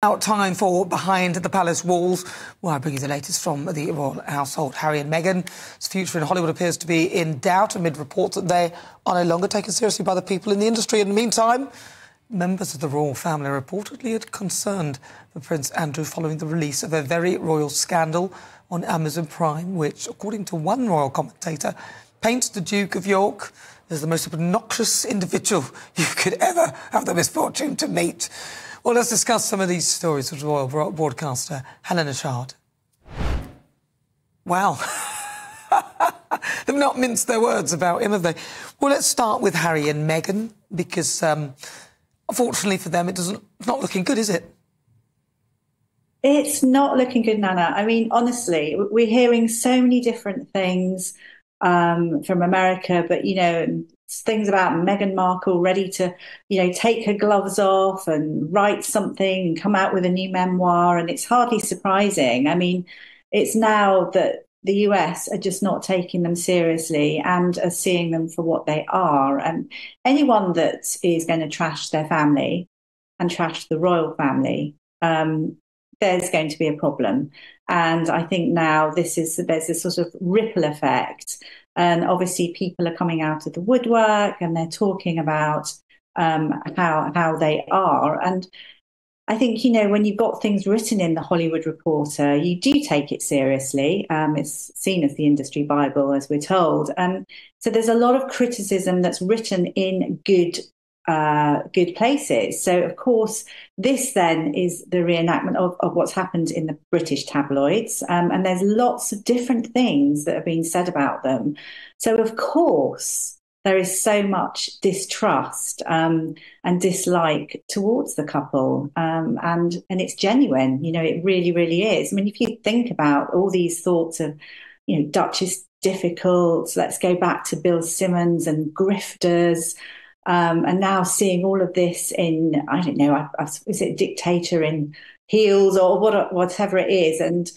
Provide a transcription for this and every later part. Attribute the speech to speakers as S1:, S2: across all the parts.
S1: Now, time for Behind the Palace Walls, where I bring you the latest from the royal household. Harry and Meghan's future in Hollywood appears to be in doubt amid reports that they are no longer taken seriously by the people in the industry. In the meantime, members of the royal family reportedly had concerned for Prince Andrew following the release of a very royal scandal on Amazon Prime, which, according to one royal commentator, paints the Duke of York as the most obnoxious individual you could ever have the misfortune to meet. Well, let's discuss some of these stories with royal broadcaster Helena Chard. Wow. They've not minced their words about him, have they? Well, let's start with Harry and Meghan, because um, unfortunately for them, it doesn't, it's not looking good, is it?
S2: It's not looking good, Nana. I mean, honestly, we're hearing so many different things um, from America, but you know, things about Meghan Markle ready to, you know, take her gloves off and write something and come out with a new memoir. And it's hardly surprising. I mean, it's now that the US are just not taking them seriously and are seeing them for what they are. And anyone that is going to trash their family and trash the royal family, um, there's going to be a problem. And I think now this is there's this sort of ripple effect and obviously, people are coming out of the woodwork and they're talking about um, how how they are. And I think you know when you've got things written in the Hollywood Reporter, you do take it seriously. Um, it's seen as the industry bible, as we're told. And so there's a lot of criticism that's written in good uh, good places. So, of course, this then is the reenactment of, of what's happened in the British tabloids. Um, and there's lots of different things that have been said about them. So, of course, there is so much distrust um, and dislike towards the couple. Um, and, and it's genuine, you know, it really, really is. I mean, if you think about all these thoughts of, you know, Duchess difficult, let's go back to Bill Simmons and grifters. Um, and now seeing all of this in, I don't know, I, I, is it dictator in heels or what, whatever it is, and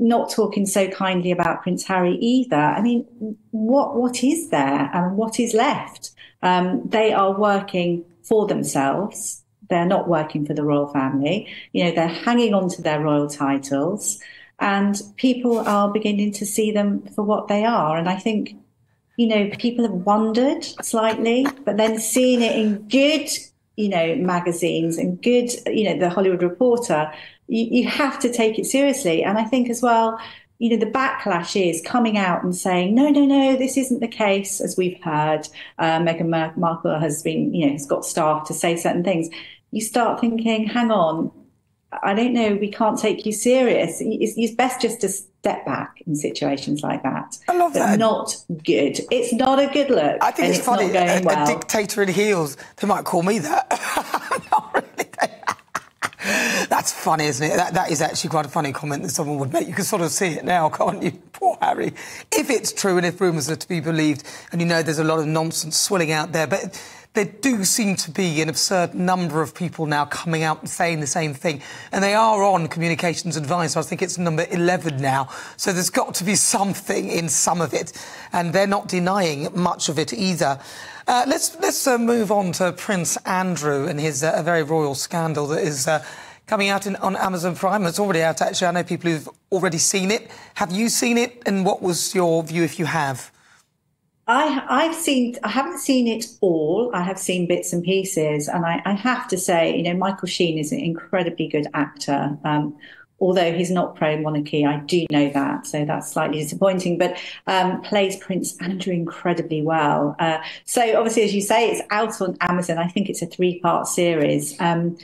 S2: not talking so kindly about Prince Harry either. I mean, what what is there and what is left? Um, they are working for themselves. They're not working for the royal family. You know, they're hanging on to their royal titles, and people are beginning to see them for what they are. And I think you know, people have wondered slightly, but then seeing it in good, you know, magazines and good, you know, the Hollywood Reporter, you, you have to take it seriously. And I think as well, you know, the backlash is coming out and saying, no, no, no, this isn't the case, as we've heard. Uh, Meghan Markle has been, you know, has got staff to say certain things. You start thinking, hang on, I don't know, we can't take you serious. It's, it's best just to step back in situations like that.
S1: I love that.
S2: Not good. It's not a good look.
S1: I think it's,
S2: it's
S1: funny. A,
S2: well.
S1: a, dictator in heels. They might call me that. That's funny, isn't it? That, that is actually quite a funny comment that someone would make. You can sort of see it now, can't you? Poor Harry. If it's true and if rumours are to be believed, and you know there's a lot of nonsense swilling out there, but there do seem to be an absurd number of people now coming out and saying the same thing. And they are on communications advice. I think it's number 11 now. So there's got to be something in some of it. And they're not denying much of it either. Uh, let's let's uh, move on to Prince Andrew and his uh, very royal scandal that is uh, coming out in, on Amazon Prime. It's already out, actually. I know people who've already seen it. Have you seen it? And what was your view if you have?
S2: I, I've seen, I haven't seen it all. I have seen bits and pieces, and I, I have to say, you know, Michael Sheen is an incredibly good actor. Um, although he's not pro monarchy, I do know that, so that's slightly disappointing. But um, plays Prince Andrew incredibly well. Uh, so obviously, as you say, it's out on Amazon. I think it's a three part series. Um,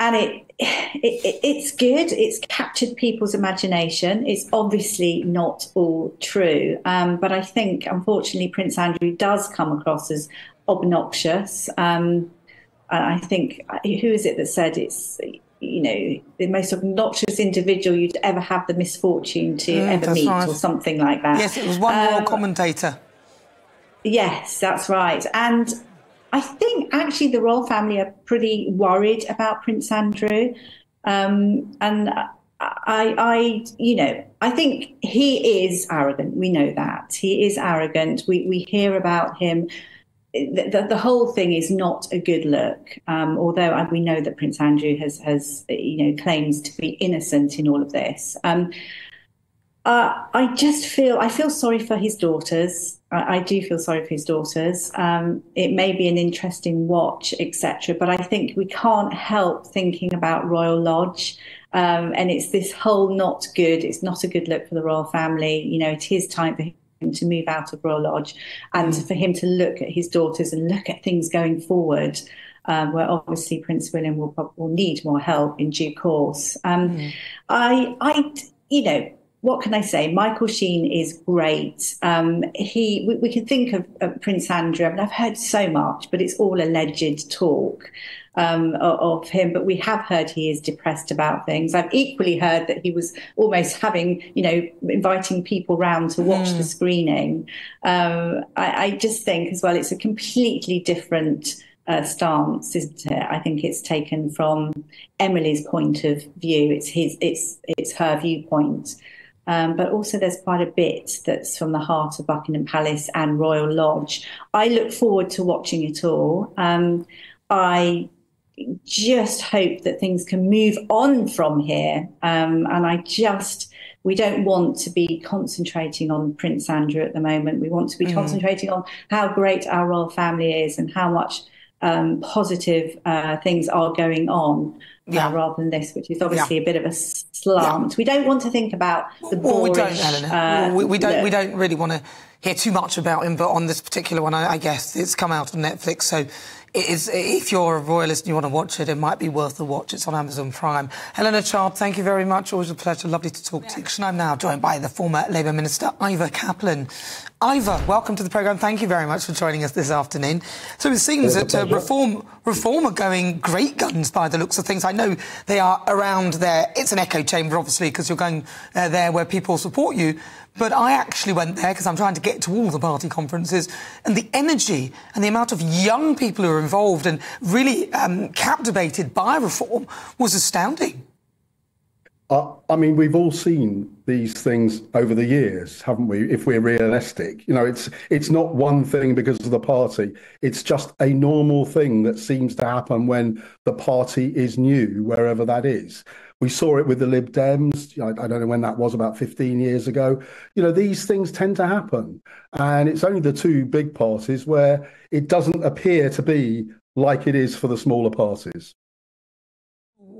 S2: and it, it, it's good. It's captured people's imagination. It's obviously not all true, um, but I think unfortunately Prince Andrew does come across as obnoxious. Um, I think who is it that said it's you know the most obnoxious individual you'd ever have the misfortune to mm, ever meet, right. or something like that.
S1: Yes, it was one um, more commentator.
S2: Yes, that's right, and I think actually the royal family are pretty worried about Prince Andrew. Um, and I, I, you know, I think he is arrogant. We know that he is arrogant. We we hear about him the, the, whole thing is not a good look. Um, although we know that Prince Andrew has, has, you know, claims to be innocent in all of this. Um, uh, I just feel I feel sorry for his daughters. I, I do feel sorry for his daughters. Um, it may be an interesting watch, etc. But I think we can't help thinking about Royal Lodge. Um, and it's this whole not good. It's not a good look for the royal family. You know, it is time for him to move out of Royal Lodge and mm. for him to look at his daughters and look at things going forward. Um, where obviously Prince William will, will need more help in due course. Um, mm. I, I, you know, what can I say? Michael Sheen is great. Um, he, we, we, can think of, of, Prince Andrew. I mean, I've heard so much, but it's all alleged talk um, of, him. But we have heard he is depressed about things. I've equally heard that he was almost having, you know, inviting people round to watch mm. the screening. Um, I, I just think as well, it's a completely different. Uh, stance, isn't it? I think it's taken from Emily's point of view. It's his, it's it's her viewpoint. Um, but also there's quite a bit that's from the heart of Buckingham Palace and Royal Lodge. I look forward to watching it all. Um, I just hope that things can move on from here. Um, and I just, we don't want to be concentrating on Prince Andrew at the moment. We want to be mm. concentrating on how great our royal family is and how much um, positive uh, things are going on yeah. uh, rather than this, which is obviously yeah. a bit of a slant. Yeah. We don't want to think about the boorish, well, we don't, Eleanor.
S1: Uh, we, we, don't. Look. We don't really want to hear too much about him. But on this particular one, I, I guess it's come out on Netflix, so it is, if you're a royalist and you want to watch it, it might be worth the watch. It's on Amazon Prime. Helena Chard, thank you very much. Always a pleasure. Lovely to talk yeah. to you. I'm now joined by the former Labour Minister, Ivor Caplin. Ivor, welcome to the programme. Thank you very much for joining us this afternoon. So it seems that uh, reform, reform are going great guns by the looks of things. I know they are around there. It's an echo chamber, obviously, because you're going uh, there where people support you. But I actually went there because I'm trying to get to all the party conferences, and the energy and the amount of young people who are involved and really um, captivated by reform was astounding.
S3: Uh, I mean, we've all seen these things over the years, haven't we? If we're realistic, you know, it's it's not one thing because of the party. It's just a normal thing that seems to happen when the party is new, wherever that is. We saw it with the Lib Dems. I, I don't know when that was, about 15 years ago. You know, these things tend to happen. And it's only the two big parties where it doesn't appear to be like it is for the smaller parties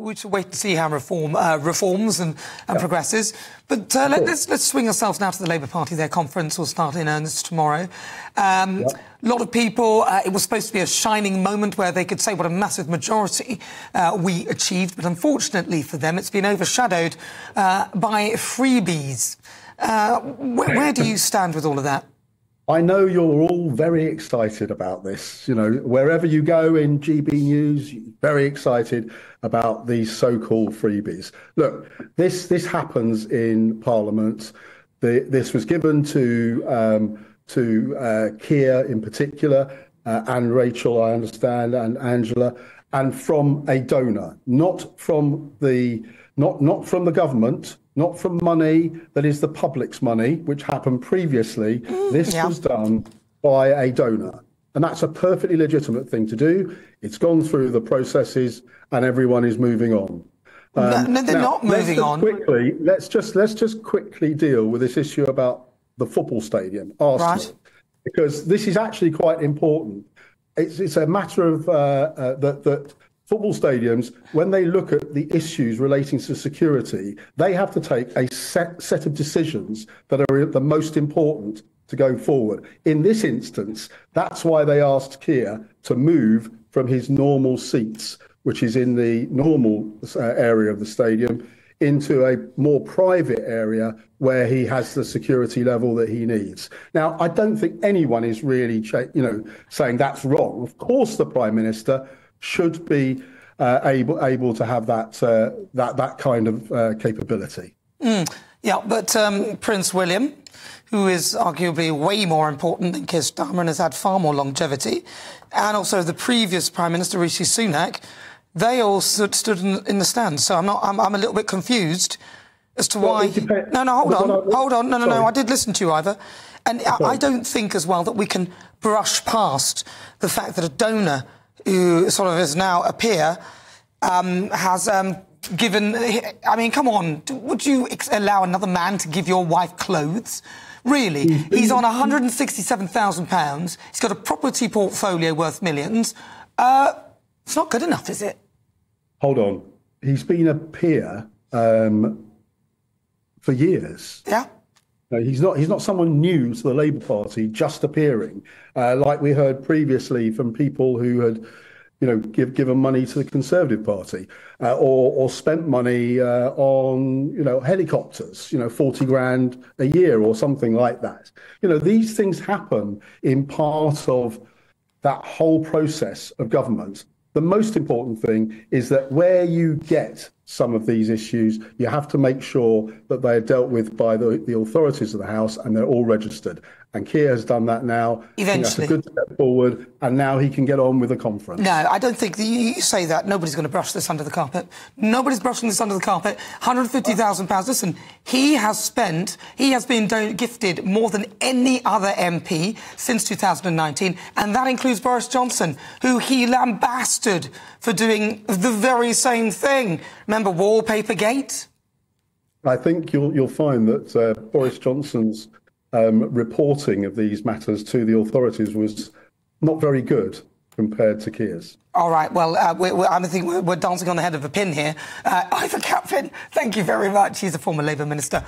S1: we should wait to see how reform uh, reforms and, and progresses. But uh, let, us let's, let's swing ourselves now to the Labour Party. Their conference will start in earnest tomorrow. Um, A lot of people. Uh, it was supposed to be a shining moment where they could say what a massive majority uh, we achieved, but unfortunately for them, it's been overshadowed uh, by freebies. Uh, where, where do you stand with all of that?
S3: I know you're all very excited about this. You know, wherever you go in GB News, very excited about these so-called freebies. Look, this this happens in Parliament. The, this was given to um, to uh, Keir in particular, uh, and Rachel, I understand, and Angela, and from a donor, not from the not not from the government, not from money that is the public's money, which happened previously. Mm, this yeah. was done by a donor. And that's a perfectly legitimate thing to do. It's gone through the processes and everyone is moving on.
S1: Um, no, they're now, not moving on.
S3: Quickly, let's just let's just quickly deal with this issue about the football stadium, Arsenal, right. because this is actually quite important. It's it's a matter of uh, uh, that that football stadiums, when they look at the issues relating to security, they have to take a set, set of decisions that are the most important to go forward. In this instance, that's why they asked Keir to move from his normal seats, which is in the normal uh, area of the stadium, into a more private area where he has the security level that he needs. Now, I don't think anyone is really, you know, saying that's wrong. Of course, the prime minister should be uh, able able to have that uh, that that kind of uh, capability.
S1: Mm, yeah, but um, Prince William, who is arguably way more important than Keir Starmer and has had far more longevity, and also the previous Prime Minister Rishi Sunak, they all stood, stood in, in, the stands. So I'm not. I'm, I'm, a little bit confused as to well, why. No, no, hold on, hold on. No, no, no. I did listen to you, Ivor. And okay. I don't think as well that we can brush past the fact that a donor who sort of is now a peer um, has um, given. I mean, come on, would you allow another man to give your wife clothes? Really, he's on 167,000 pounds. He's got a property portfolio worth millions. Uh, it's not good enough, is it?
S3: Hold on. He's been a peer um, for years.
S1: Yeah.
S3: No, he's not. He's not someone new to the Labour Party, just appearing, uh, like we heard previously from people who had, you know, give, given money to the Conservative Party, uh, or or spent money uh, on, you know, helicopters, you know, forty grand a year or something like that. You know, these things happen in part of that whole process of government the most important thing is that where you get some of these issues, you have to make sure that they are dealt with by the, the authorities of the House and they're all registered. And Keir has done that now.
S1: Eventually.
S3: That's a good step forward, and now he can get on with the conference.
S1: No, I don't think you say that. Nobody's going to brush this under the carpet. Nobody's brushing this under the carpet. £150,000. Listen, he has spent, he has been gifted more than any other MP since 2019, and that includes Boris Johnson, who he lambasted for doing the very same thing. Remember Wallpaper Gate?
S3: I think you'll, you'll find that uh, Boris Johnson's um, reporting of these matters to the authorities was not very good compared to Keir's.
S1: All right. Well, uh, we're, we're, I think we're, we're, dancing on the head of a pin here. Uh, Ivor Caplin, thank you very much. He's a former Labour minister.